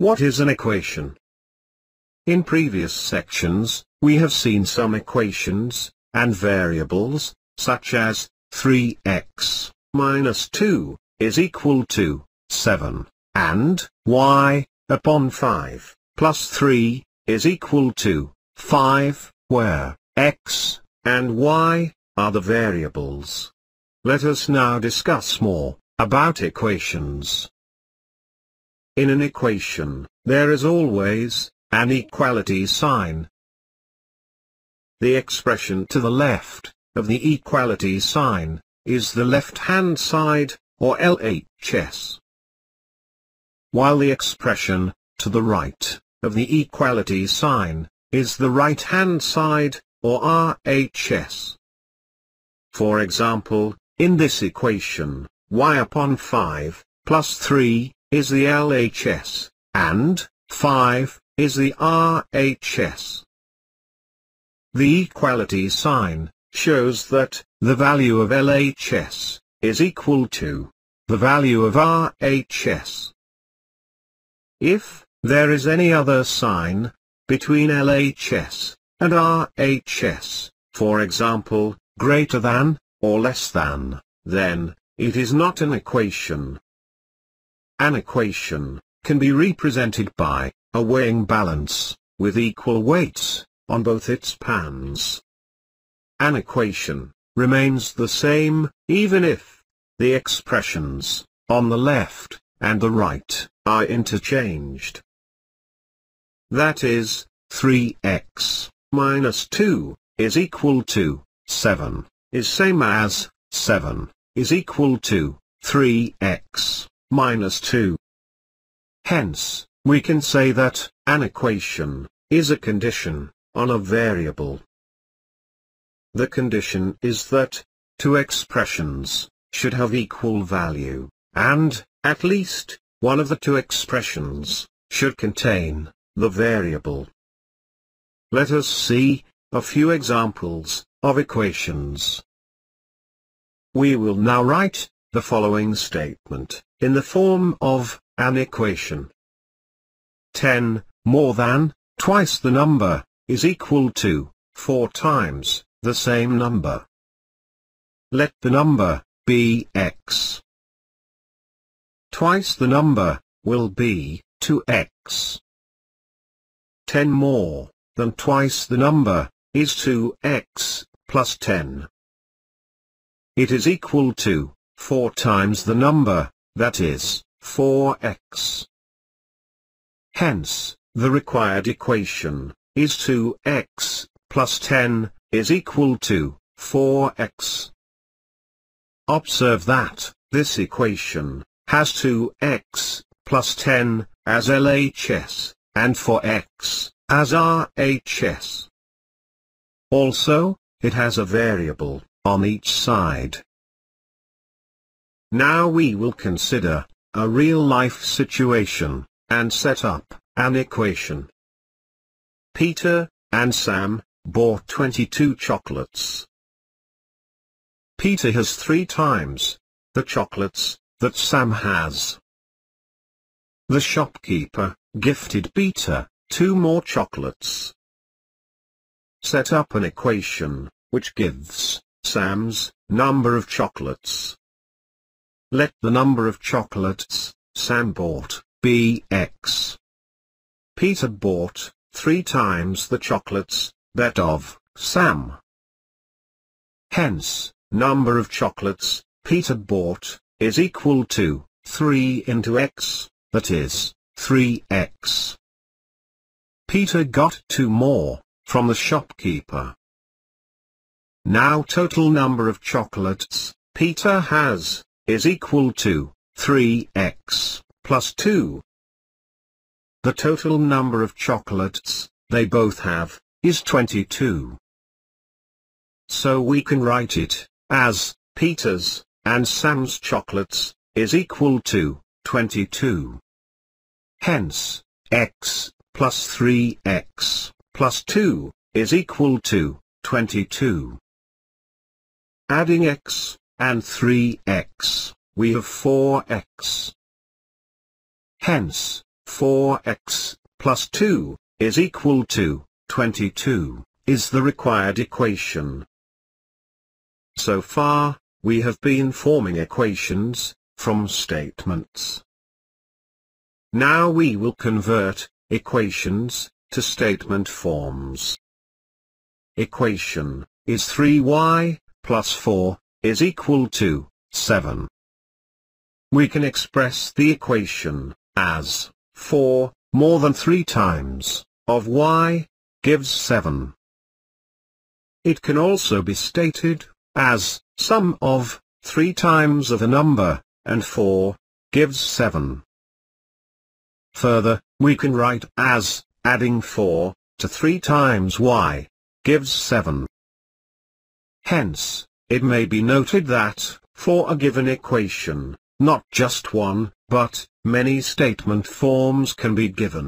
What is an equation? In previous sections, we have seen some equations, and variables, such as, 3x minus 2, is equal to, 7, and, y, upon 5, plus 3, is equal to, 5, where, x, and y, are the variables. Let us now discuss more, about equations. In an equation, there is always, an equality sign. The expression to the left, of the equality sign, is the left-hand side, or LHS. While the expression, to the right, of the equality sign, is the right-hand side, or RHS. For example, in this equation, y upon 5, plus 3, is the LHS, and, 5, is the RHS. The equality sign, shows that, the value of LHS, is equal to, the value of RHS. If, there is any other sign, between LHS, and RHS, for example, greater than, or less than, then, it is not an equation. An equation, can be represented by, a weighing balance, with equal weights, on both its pans. An equation, remains the same, even if, the expressions, on the left, and the right, are interchanged. That is, 3x, minus 2, is equal to, 7, is same as, 7, is equal to, 3x, minus 2. Hence, we can say that, an equation, is a condition, on a variable. The condition is that, two expressions, should have equal value, and, at least, one of the two expressions, should contain, the variable. Let us see, a few examples, of equations. We will now write, the following statement, in the form of, an equation. 10, more than, twice the number, is equal to, 4 times, the same number. Let the number, be x. Twice the number, will be, 2x. 10 more, than twice the number, is 2x, plus 10. It is equal to, 4 times the number, that is, 4x. Hence, the required equation, is 2x, plus 10, is equal to 4x. Observe that, this equation, has 2x, plus 10, as LHS, and 4 x, as RHS. Also, it has a variable, on each side. Now we will consider, a real-life situation, and set up, an equation. Peter, and Sam, bought 22 chocolates. Peter has three times the chocolates that Sam has. The shopkeeper gifted Peter two more chocolates. Set up an equation which gives Sam's number of chocolates. Let the number of chocolates Sam bought be x. Peter bought three times the chocolates that of Sam. Hence, number of chocolates Peter bought is equal to 3 into x, that is, 3x. Peter got two more from the shopkeeper. Now total number of chocolates Peter has is equal to 3x plus 2. The total number of chocolates they both have is 22. So we can write it, as, Peter's, and Sam's chocolates, is equal to, 22. Hence, x, plus 3x plus 2 is equal to 22. Adding x and 3x, we have 4x. Hence, 4x plus 2 is equal to 22 is the required equation. So far, we have been forming equations from statements. Now we will convert equations to statement forms. Equation is 3y plus 4 is equal to 7. We can express the equation as 4 more than 3 times of y gives 7. It can also be stated as sum of 3 times of a number and 4 gives 7. Further, we can write as adding 4 to 3 times y gives 7. Hence, it may be noted that, for a given equation, not just one, but many statement forms can be given.